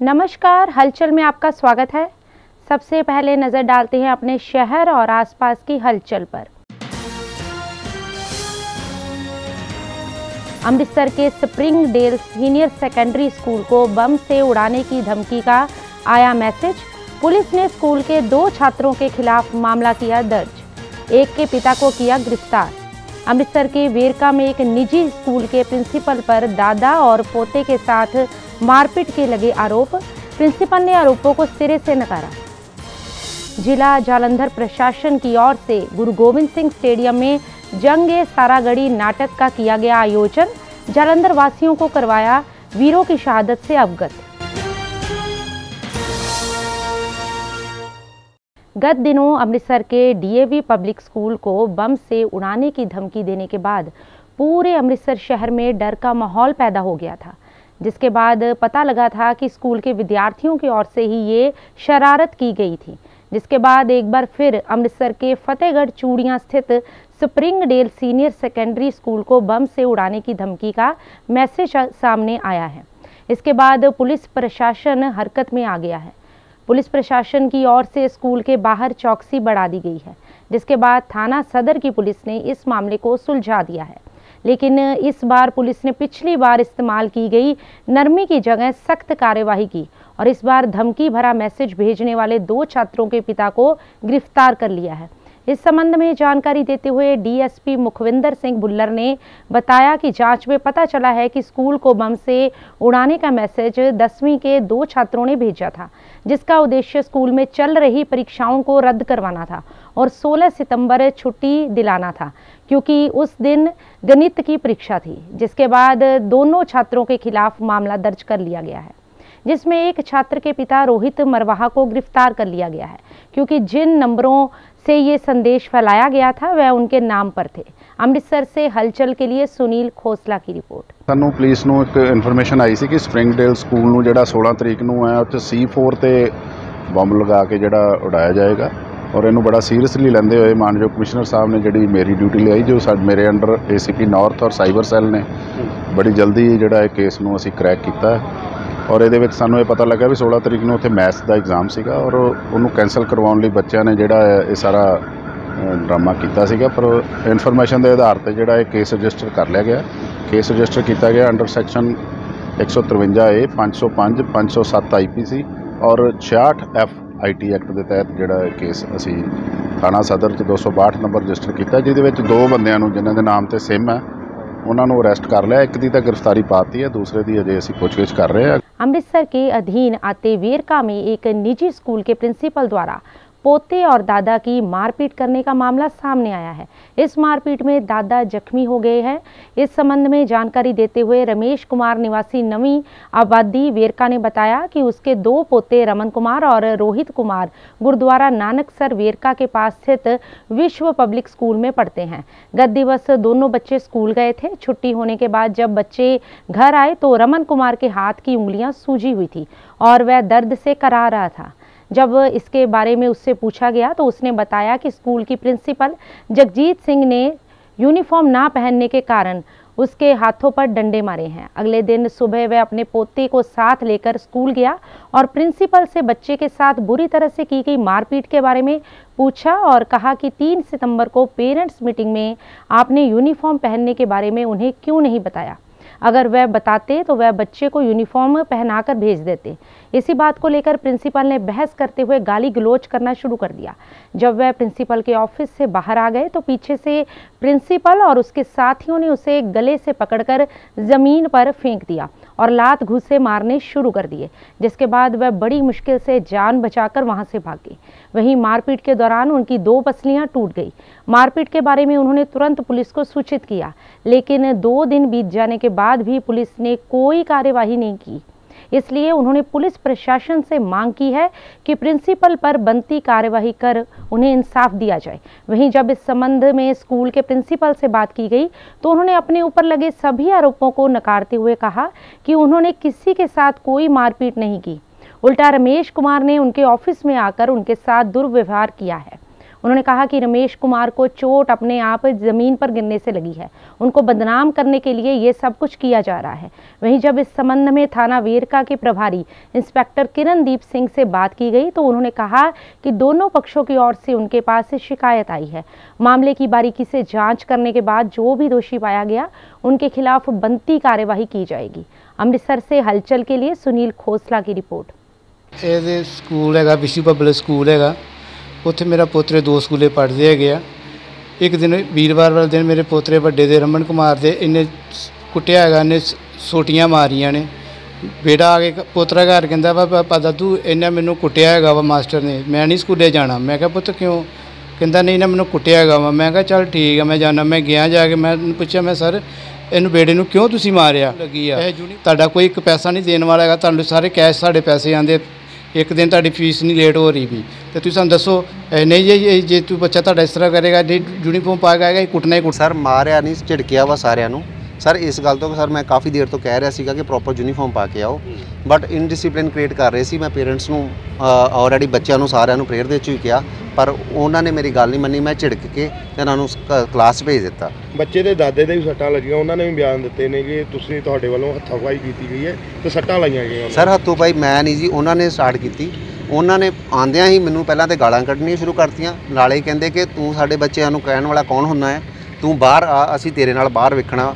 नमस्कार, हलचल में आपका स्वागत है। सबसे पहले नज़र डालते हैं अपने शहर और आसपास की हलचल पर। अमृतसर के Spring Dale senior secondary school को बम से उड़ाने की धमकी का आया मैसेज। पुलिस ने स्कूल के दो छात्रों के खिलाफ मामला किया दर्ज। एक के पिता को किया गिरफ़्तार। अमृतसर के वेरका में एक निजी स्कूल के प्रिंसिपल पर दादा और पोते के साथ मारपीट के लगे आरोप। प्रिंसिपल ने आरोपों को सिरे से नकारा। जिला जालंधर प्रशासन की ओर से गुरु गोविंद सिंह स्टेडियम में जंग सारागढ़ी नाटक का किया गया आयोजन। जालंधर वासियों को करवाया, वीरों की शहादत से अवगत। गत दिनों अमृतसर के डीएवी पब्लिक स्कूल को बम से उड़ाने की धमकी देने के बाद पूरे अमृतसर शहर में डर का माहौल पैदा हो गया था, जिसके बाद पता लगा था कि स्कूल के विद्यार्थियों की ओर से ही ये शरारत की गई थी, जिसके बाद एक बार फिर अमृतसर के फतेहगढ़ चूड़ियाँ स्थित Spring Dale senior secondary school को बम से उड़ाने की धमकी का मैसेज सामने आया है। इसके बाद पुलिस प्रशासन हरकत में आ गया है। पुलिस प्रशासन की ओर से स्कूल के बाहर चौकसी बढ़ा दी गई है, जिसके बाद थाना सदर की पुलिस ने इस मामले को सुलझा दिया है। लेकिन इस बार पुलिस ने पिछली बार इस्तेमाल की गई नरमी की जगह सख्त कार्यवाही की और इस बार धमकी भरा मैसेज भेजने वाले दो छात्रों के पिता को गिरफ़्तार कर लिया है। इस संबंध में जानकारी देते हुए डीएसपी मुखविंदर सिंह भुल्लर ने बताया कि जाँच में पता चला है कि स्कूल को बम से उड़ाने का मैसेज दसवीं के दो छात्रों ने भेजा था, जिसका उद्देश्य स्कूल में चल रही परीक्षाओं को रद्द करवाना था और 16 सितंबर छुट्टी दिलाना था, क्योंकि उस दिन गणित की परीक्षा थी, जिसके बाद दोनों छात्रों के खिलाफ मामला दर्ज कर लिया गया है, जिसमें एक छात्र के पिता रोहित मरवाहा को गिरफ़्तार कर लिया गया है, क्योंकि जिन नंबरों से ये संदेश फैलाया गया था वह उनके नाम पर थे ਅੰਮ੍ਰਿਤਸਰ ਸੇ ਹਲਚਲ ਕੇ ਲਈ ਸੁਨੀਲ ਖੋਸਲਾ ਕੀ ਰਿਪੋਰਟ ਸਾਨੂੰ ਪੁਲਿਸ ਨੂੰ ਇੱਕ ਇਨਫੋਰਮੇਸ਼ਨ ਆਈ ਸੀ ਕਿ ਸਪ੍ਰਿੰਗਡੇਲ ਸਕੂਲ ਨੂੰ ਜਿਹੜਾ 16 ਤਰੀਕ ਨੂੰ ਹੈ ਉੱਥੇ C4 ਤੇ ਬੰਬ ਲਗਾ ਕੇ ਜਿਹੜਾ ਉਡਾਇਆ ਜਾਏਗਾ ਔਰ ਇਹਨੂੰ ਬੜਾ ਸੀਰੀਅਸਲੀ ਲੈਂਦੇ ਹੋਏ ਮਾਨਯੋਗ ਕਮਿਸ਼ਨਰ ਸਾਹਿਬ ਨੇ ਜਿਹੜੀ ਮੇਰੀ ਡਿਊਟੀ ਲਈ ਜੋ ਸਾਡੇ ਮੇਰੇ ਅੰਡਰ ACP ਨਾਰਥ ਔਰ ਸਾਈਬਰ ਸੈੱਲ ਨੇ ਬੜੀ ਜਲਦੀ ਜਿਹੜਾ ਇਹ ਕੇਸ ਨੂੰ ਅਸੀਂ ਕ੍ਰੈਕ ਕੀਤਾ ਔਰ ਇਹਦੇ ਵਿੱਚ ਸਾਨੂੰ ਇਹ ਪਤਾ ਲੱਗਾ ਵੀ 16 ਤਰੀਕ ਨੂੰ ਉੱਥੇ ਮੈਥ ਦਾ ਐਗਜ਼ਾਮ ਸੀਗਾ ਔਰ ਉਹਨੂੰ ਕੈਨਸਲ ਕਰਵਾਉਣ ਲਈ ਬੱਚਿਆਂ ਨੇ ਜਿਹੜਾ ਇਹ ਸਾਰਾ ਡਰਾਮਾ ਕੀਤਾ ਸੀਗਾ। ਪਰ ਇਨਫੋਰਮੇਸ਼ਨ ਦੇ ਆਧਾਰ ਤੇ ਜਿਹੜਾ ਇਹ ਕੇਸ ਰਜਿਸਟਰ ਕਰ ਲਿਆ ਗਿਆ। ਕੇਸ ਰਜਿਸਟਰ ਕੀਤਾ ਗਿਆ ਅੰਡਰ ਸੈਕਸ਼ਨ 153 ਏ 505 507 ਆਈਪੀਸੀ ਔਰ 66 ਐਫ ਆਈਟੀ ਐਕਟ ਦੇ ਤਹਿਤ ਜਿਹੜਾ ਕੇਸ ਅਸੀਂ ਥਾਣਾ ਸਦਰ ਚ 262 ਨੰਬਰ ਰਜਿਸਟਰ ਕੀਤਾ, ਜਿਹਦੇ ਵਿੱਚ ਦੋ ਬੰਦਿਆਂ ਨੂੰ, ਜਿਨ੍ਹਾਂ ਦੇ ਨਾਮ ਤੇ ਸਿਮ ਹੈ, ਉਹਨਾਂ ਨੂੰ ਅਰੈਸਟ ਕਰ ਲਿਆ। ਇੱਕ ਦੀ ਤਾਂ ਗ੍ਰਿਫਤਾਰੀ ਪਾਤੀ ਹੈ, ਦੂਸਰੇ ਦੀ ਅਜੇ ਅਸੀਂ ਪੁੱਛਗਿੱਛ ਕਰ ਰਹੇ ਹਾਂ। अमृतसर के अधीन आते वेरका में एक निजी स्कूल के प्रिंसिपल द्वारा पोते और दादा की मारपीट करने का मामला सामने आया है। इस मारपीट में दादा जख्मी हो गए हैं। इस संबंध में जानकारी देते हुए रमेश कुमार निवासी नवी आबादी वेरका ने बताया कि उसके दो पोते रमन कुमार और रोहित कुमार गुरुद्वारा नानकसर वेरका के पास स्थित विश्व पब्लिक स्कूल में पढ़ते हैं। गत दिवस दोनों बच्चे स्कूल गए थे। छुट्टी होने के बाद जब बच्चे घर आए तो रमन कुमार के हाथ की उंगलियाँ सूजी हुई थी और वह दर्द से करा रहा था। जब इसके बारे में उससे पूछा गया तो उसने बताया कि स्कूल की प्रिंसिपल जगजीत सिंह ने यूनिफॉर्म ना पहनने के कारण उसके हाथों पर डंडे मारे हैं। अगले दिन सुबह वह अपने पोते को साथ लेकर स्कूल गया और प्रिंसिपल से बच्चे के साथ बुरी तरह से की गई मारपीट के बारे में पूछा और कहा कि तीन सितंबर को पेरेंट्स मीटिंग में आपने यूनिफॉर्म पहनने के बारे में उन्हें क्यों नहीं बताया? अगर वह बताते तो वह बच्चे को यूनिफॉर्म पहनाकर भेज देते। इसी बात को लेकर प्रिंसिपल ने बहस करते हुए गाली गलोच करना शुरू कर दिया। जब वह प्रिंसिपल के ऑफ़िस से बाहर आ गए तो पीछे से प्रिंसिपल और उसके साथियों ने उसे गले से पकड़कर ज़मीन पर फेंक दिया। और लात घुसे मारने शुरू कर दिए, जिसके बाद वह बड़ी मुश्किल से जान बचाकर वहाँ से भागी। वहीं मारपीट के दौरान उनकी दो पसलियाँ टूट गई। मारपीट के बारे में उन्होंने तुरंत पुलिस को सूचित किया, लेकिन दो दिन बीत जाने के बाद भी पुलिस ने कोई कार्यवाही नहीं की। इसलिए उन्होंने पुलिस प्रशासन से मांग की है कि प्रिंसिपल पर बनती कार्यवाही कर उन्हें इंसाफ दिया जाए। वहीं जब इस संबंध में स्कूल के प्रिंसिपल से बात की गई तो उन्होंने अपने ऊपर लगे सभी आरोपों को नकारते हुए कहा कि उन्होंने किसी के साथ कोई मारपीट नहीं की। उल्टा रमेश कुमार ने उनके ऑफ़िस में आकर उनके साथ दुर्व्यवहार किया है। उन्होंने कहा कि रमेश कुमार को चोट अपने आप जमीन पर गिरने से लगी है उनको बदनाम करने के लिए ये सब कुछ किया जा रहा है वहीं जब इस संबंध में थाना वेरका के प्रभारी इंस्पेक्टर किरणदीप सिंह से बात की गई तो उन्होंने कहा कि दोनों पक्षों की ओर से उनके पास शिकायत आई है मामले की बारीकी से जांच करने के बाद जो भी दोषी पाया गया उनके खिलाफ बनती कार्यवाही की जाएगी अमृतसर से हलचल के लिए सुनील खोसला की रिपोर्ट ਇਹਦੇ ਸਕੂਲ ਹੈਗਾ ਵਿਸ਼ੂ ਪਬਲਿਕ ਸਕੂਲ ਹੈਗਾ ਉੱਥੇ ਮੇਰਾ ਪੋਤਰੇ ਦੋ ਸਕੂਲੇ ਪੜ੍ਹਦੇ ਹੈਗੇ ਆ। ਇੱਕ ਦਿਨ ਵੀਰਵਾਰ ਵਾਲੇ ਦਿਨ ਮੇਰੇ ਪੋਤਰੇ ਵੱਡੇ ਦੇ ਰਮਨ ਕੁਮਾਰ ਦੇ ਇਹਨੇ ਕੁੱਟਿਆ ਹੈਗਾ ਇਹਨੇ ਸੋਟੀਆਂ ਮਾਰੀਆਂ ਨੇ। ਬੇਟਾ ਆ ਕੇ ਪੋਤਰਾ ਘਰ ਕਹਿੰਦਾ ਵਾ ਪਾਪਾ ਦਾਦੂ ਇਹਨੇ ਮੈਨੂੰ ਕੁੱਟਿਆ ਹੈਗਾ ਵਾ ਮਾਸਟਰ ਨੇ। ਮੈਂ ਨਹੀਂ ਸਕੂਲੇ ਜਾਣਾ। ਮੈਂ ਕਿਹਾ ਪੁੱਤ ਕਿਉਂ? ਕਹਿੰਦਾ ਨਹੀਂ ਨਾ ਮੈਨੂੰ ਕੁੱਟਿਆ ਹੈਗਾ ਵਾ। ਮੈਂ ਕਿਹਾ ਚੱਲ ਠੀਕ ਆ ਮੈਂ ਜਾਣਾ। ਮੈਂ ਗਿਆ ਜਾ ਕੇ ਮੈਂ ਪੁੱਛਿਆ ਮੈਂ ਸਰ ਇਹਨੂੰ ਬੇੜੇ ਨੂੰ ਕਿਉਂ ਤੁਸੀਂ ਮਾਰਿਆ? ਲੱਗੀ ਆ। ਤੁਹਾਡਾ ਕੋਈ ਇੱਕ ਪੈਸਾ ਨਹੀਂ ਦੇਣ ਵਾਲਾ ਹੈਗਾ। ਤੁਹਾਨੂੰ ਸਾਰੇ ਕੈਸ਼ ਸਾਡੇ ਪੈਸੇ ਆਂਦੇ ਇੱਕ ਦਿਨ ਤੁਹਾਡੀ ਫੀਸ ਨਹੀਂ ਲੇਟ ਹੋ ਰਹੀ ਵੀ। ਤੇ ਤੁਸੀਂ ਸਾਨੂੰ ਦੱਸੋ ਨਹੀਂ ਜੇ ਜੇ- ਜੇ ਤੂੰ ਬੱਚਾ ਤੁਹਾਡਾ ਇਸ ਤਰ੍ਹਾਂ ਕਰੇਗਾ, ਜੇ ਯੂਨੀਫਾਰਮ ਪਾ ਕੇ ਆਏਗਾ, ਇਹ ਕੁੱਟਣਾ ਹੀ ਕੁੱਟ ਸਰ, ਮਾਰਿਆ ਨਹੀਂ, ਝਿੜਕਿਆ ਵਾ ਸਾਰਿਆਂ ਨੂੰ। ਸਰ ਇਸ ਗੱਲ ਤੋਂ ਸਰ ਮੈਂ ਕਾਫੀ ਦੇਰ ਤੋਂ ਕਹਿ ਰਿਹਾ ਸੀਗਾ ਕਿ ਪ੍ਰੋਪਰ ਯੂਨੀਫਾਰਮ ਪਾ ਕੇ ਆਓ। ਬਟ ਇਨਡਿਸਪਲਿਨ ਕ੍ਰੀਏਟ ਕਰ ਰਹੇ ਸੀ। ਮੈਂ ਪੇਰੈਂਟਸ ਨੂੰ ਆਲਰੇਡੀ ਬੱਚਿਆਂ ਨੂੰ ਸਾਰਿਆਂ ਨੂੰ ਪ੍ਰੇਅਰ ਦੇ ਚ ਵੀ ਕਿਹਾ। ਪਰ ਉਹਨਾਂ ਨੇ ਮੇਰੀ ਗੱਲ ਨਹੀਂ ਮੰਨੀ। ਮੈਂ ਝਿੜਕ ਕੇ ਇਹਨਾਂ ਨੂੰ ਕਲਾਸ ਭੇਜ ਦਿੱਤਾ। ਬੱਚੇ ਦੇ ਦਾਦੇ ਦੇ ਵੀ ਸੱਟਾਂ ਲੱਗੀਆਂ। ਉਹਨਾਂ ਨੇ ਵੀ ਬਿਆਨ ਦਿੱਤੇ ਨੇ ਕਿ ਤੁਸੀਂ ਤੁਹਾਡੇ ਵੱਲੋਂ ਹੱਥਾਂਵਾਈ ਕੀਤੀ ਗਈ ਹੈ ਤੇ ਸੱਟਾਂ ਲਾਈਆਂ ਗਈਆਂ ਸਰ ਹੱਥੋਂ ਭਾਈ ਮੈਂ ਨਹੀਂ ਜੀ। ਉਹਨਾਂ ਨੇ ਸਟਾਰਟ ਕੀਤੀ। ਉਹਨਾਂ ਨੇ ਆਂਦਿਆਂ ਹੀ ਮੈਨੂੰ ਪਹਿਲਾਂ ਤੇ ਗਾਲਾਂ ਕੱਢਣੀਆਂ ਸ਼ੁਰੂ ਕਰਤੀਆਂ। ਨਾਲੇ ਹੀ ਕਹਿੰਦੇ ਕਿ ਤੂੰ ਸਾਡੇ ਬੱਚਿਆਂ ਨੂੰ ਕਹਿਣ ਵਾਲਾ ਕੌਣ ਹੁੰਦਾ ਹੈ? ਤੂੰ ਬਾਹਰ ਆ। ਅਸੀਂ ਤੇਰੇ ਨਾਲ ਬਾਹਰ ਵੇਖਣਾ।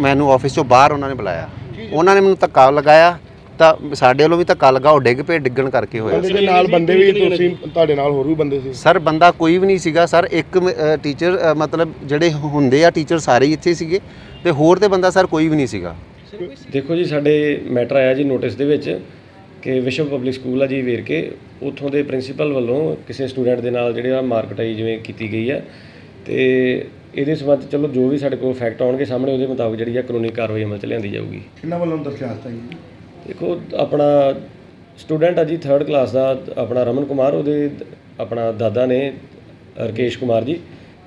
ਮੈਨੂੰ ਆਫਿਸ ਚੋਂ ਬਾਹਰ ਉਹਨਾਂ ਨੇ ਬੁਲਾਇਆ। ਉਹਨਾਂ ਨੇ ਮੈਨੂੰ ਧੱਕਾ ਲਗਾਇਆ ਤਾਂ ਸਾਡੇ ਵੱਲੋਂ ਵੀ ਧੱਕਾ ਲੱਗਾ ਉਹ ਡਿੱਗ ਪਏ ਡਿੱਗਣ ਕਰਕੇ ਹੋਇਆ। ਬੰਦੇ ਦੇ ਨਾਲ ਬੰਦੇ ਵੀ ਤੁਸੀਂ ਤੁਹਾਡੇ ਨਾਲ ਹੋਰ ਵੀ ਬੰਦੇ ਸੀ। ਸਰ ਬੰਦਾ ਕੋਈ ਵੀ ਨਹੀਂ ਸੀਗਾ। ਸਰ ਇੱਕ ਟੀਚਰ ਮਤਲਬ ਜਿਹੜੇ ਹੁੰਦੇ ਆ ਟੀਚਰ ਸਾਰੇ ਹੀ ਇੱਥੇ ਸੀਗੇ। ਤੇ ਹੋਰ ਤੇ ਬੰਦਾ ਸਰ ਕੋਈ ਵੀ ਨਹੀਂ ਸੀਗਾ। ਦੇਖੋ ਜੀ ਸਾਡੇ ਮੈਟਰ ਆਇਆ ਜੀ ਨੋਟਿਸ ਦੇ ਵਿੱਚ ਕਿ ਵਿਸ਼ਵ ਪਬਲਿਕ ਸਕੂਲ ਆ ਜੀ ਵੇਰਕੇ। ਉੱਥੋਂ ਦੇ ਪ੍ਰਿੰਸੀਪਲ ਵੱਲੋਂ ਕਿਸੇ ਸਟੂਡੈਂਟ ਦੇ ਨਾਲ ਜਿਹੜੇ ਆ ਮਾਰਕਟਾਈ ਜਿਵੇਂ ਕੀਤੀ ਗਈ ਹੈ ਤੇ ਇਹਦੇ ਸੰਬੰਧ 'ਚ ਚਲੋ ਜੋ ਵੀ ਸਾਡੇ ਕੋਲ ਫੈਕਟ ਆਉਣਗੇ ਸਾਹਮਣੇ ਉਹਦੇ ਮੁਤਾਬਕ ਜਿਹੜੀ ਆ ਕਾਨੂੰਨੀ ਕਾਰਵਾਈ ਅਮਲ 'ਚ ਲਿਆਂਦੀ ਜਾਊਗੀ। ਕਿੰਨਾ ਵੱਲੋਂ ਦਰਖਾਸਤ ਹੈ? ਦੇਖੋ ਆਪਣਾ ਸਟੂਡੈਂਟ ਆ ਜੀ 3rd ਕਲਾਸ ਦਾ ਆਪਣਾ ਰਮਨ ਕੁਮਾਰ ਉਹਦੇ ਆਪਣਾ ਦਾਦਾ ਨੇ ਰਕੇਸ਼ ਕੁਮਾਰ ਜੀ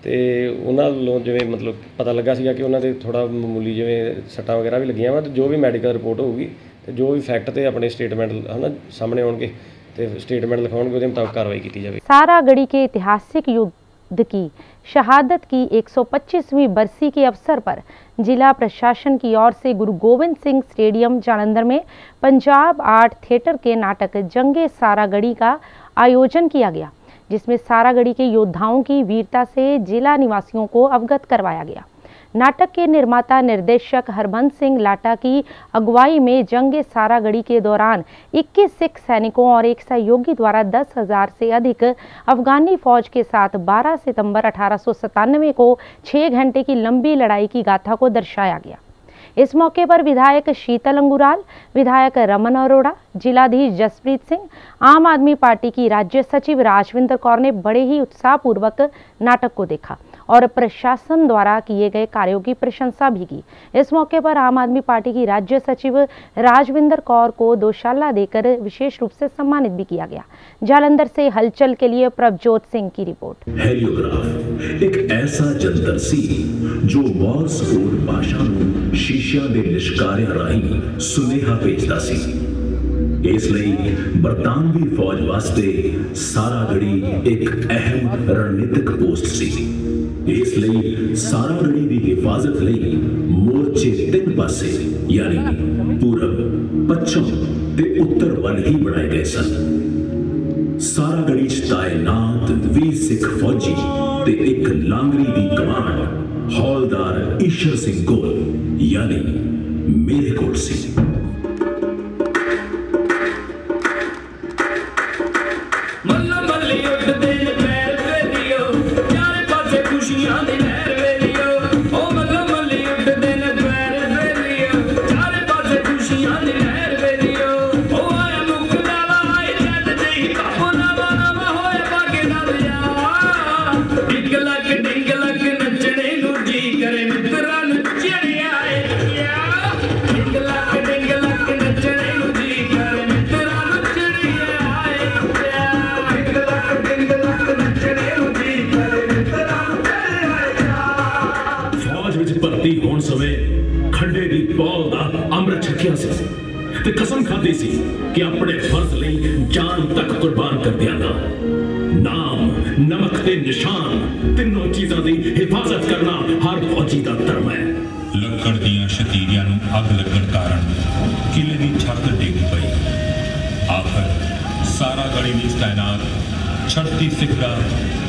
ਤੇ ਉਹਨਾਂ ਨੂੰ ਜਿਵੇਂ ਮਤਲਬ ਪਤਾ ਲੱਗਾ ਸੀਗਾ ਕਿ ਉਹਨਾਂ ਦੇ ਥੋੜਾ ਮਾਮੂਲੀ ਜਿਵੇਂ ਸੱਟਾਂ ਵਗੈਰਾ ਵੀ ਲੱਗੀਆਂ ਵਾ ਤੇ ਜੋ ਵੀ ਮੈਡੀਕਲ ਰਿਪੋਰਟ ਹੋਊਗੀ ਤੇ ਜੋ ਵੀ ਫੈਕਟ ਤੇ ਆਪਣੇ ਸਟੇਟਮੈਂਟ ਹਨਾ ਸਾਹਮਣੇ ਆਉਣਗੇ ਤੇ ਸਟੇਟਮੈਂਟ ਲਿਖਾਉਣਗੇ ਉਹਦੇ ਮੁਤਾਬਕ ਕਾਰਵਾਈ ਕੀਤੀ ਜਾਵੇ। ਸਾਰਾ ਗੜੀ ਕੇ ਇਤਿਹਾਸਿਕ ਯੁੱਗ की। शहादत की 125वीं बरसी के अवसर पर जिला प्रशासन की ओर से गुरु गोविंद सिंह स्टेडियम, जालंधर में पंजाब आर्ट थिएटर के नाटक जंगे सारागढ़ी का आयोजन किया गया, जिसमें सारागढ़ी के योद्धाओं की वीरता से जिला निवासियों को अवगत करवाया गया। नाटक के निर्माता निर्देशक हरबंस सिंह लाटा की अगुवाई में जंग सारागढ़ी के दौरान 21 सिख सैनिकों और एक सहयोगी द्वारा दस हज़ार से अधिक अफगानी फौज के साथ 12 सितंबर अठारह सौ सतानवे को छः घंटे की लंबी लड़ाई की गाथा को दर्शाया गया। इस मौके पर विधायक शीतल अंगुराल, विधायक रमन अरोड़ा, जिलाधीश जसप्रीत सिंह, आम आदमी पार्टी की राज्य सचिव राजविंदर कौर ने बड़े ही उत्साहपूर्वक नाटक को देखा। और प्रशासन द्वारा किए गए कार्यों की प्रशंसा भी की इस मौके पर आम आदमी पार्टी की राज्य सचिव राजविंदर कौर को दोशाला देकर विशेष रूप से सम्मानित भी किया गया जालंधर से हलचल के लिए प्रभजोत सिंह की रिपोर्ट ਹੈਲੀਓਗ੍ਰਾਫ ਇੱਕ ਐਸਾ ਜੰਤਰ ਸੀ ਜੋ ਮੌਰਸ ਕੋਡ ਭਾਸ਼ਾ ਨੂੰ ਸ਼ੀਸ਼ਿਆਂ ਦੇ ਲਿਸ਼ਕਾਰਿਆਂ ਰਾਹੀਂ ਸੁਨੇਹਾ ਭੇਜਦਾ ਸੀ ਇਸ ਲਈ ਬਰਤਾਨਵੀ ਫੌਜ ਵਾਸਤੇ ਸਾਰਾਗੜੀ ਇੱਕ ਅਹਿਮ ਰਣਨੀਤਿਕ ਪੋਸਟ ਸੀ ਇਸ ਲਈ ਸਾਰਾਗੜੀ ਦੀ ਹਿਫਾਜ਼ਤ ਲਈ ਮੋਰਚੇ ਤਿੰਨ ਪਾਸੇ ਯਾਨੀ ਪੂਰਬ ਪੱਛਮ ਤੇ ਉੱਤਰ ਵੱਲ ਹੀ ਬਣਾਏ ਗਏ ਸਨ ਸਾਰਾਗੜੀ ਚ ਤਾਇਨਾਤ 20 ਸਿੱਖ ਫੌਜੀ ਤੇ ਇੱਕ ਲਾਂਗਰੀ ਦੀ ਕਮਾਂਡ ਹੌਲਦਾਰ ਈਸ਼ਰ ਸਿੰਘ ਕੋਲ ਯਾਨੀ ਮੇਰੇ ਕੋਲ ਸੀ ਸੀ। ਤੇ ਕਸਮ ਖਾਧੀ ਸੀ ਕਿ ਆਪਣੇ ਫਰਜ਼ ਲਈ ਜਾਨ ਤੱਕ ਕੁਰਬਾਨ ਕਰ ਦਿਆਂਗਾ ਨਾਮ, ਨਮਕ ਦੇ ਨਿਸ਼ਾਨ ਤਿੰਨੋਂ ਚੀਜ਼ਾਂ ਦੀ ਹਿਫਾਜ਼ਤ ਕਰਨਾ ਹਰ ਫੌਜੀ ਦਾ ਧਰਮ ਹੈ। ਲੱਕੜ ਦੀਆਂ ਸ਼ਤੀਰੀਆਂ ਨੂੰ ਅੱਗ ਲੱਗਣ ਕਾਰਨ ਕਿਲੇ ਦੀ ਛੱਤ ਡਿੱਗ ਪਈ। ਆਖਰ ਸਾਰਾ ਗੜੀ ਵਿੱਚ ਤਾਇਨਾਤ ਛੱਤੀ ਸਿੱਖ ਦਾ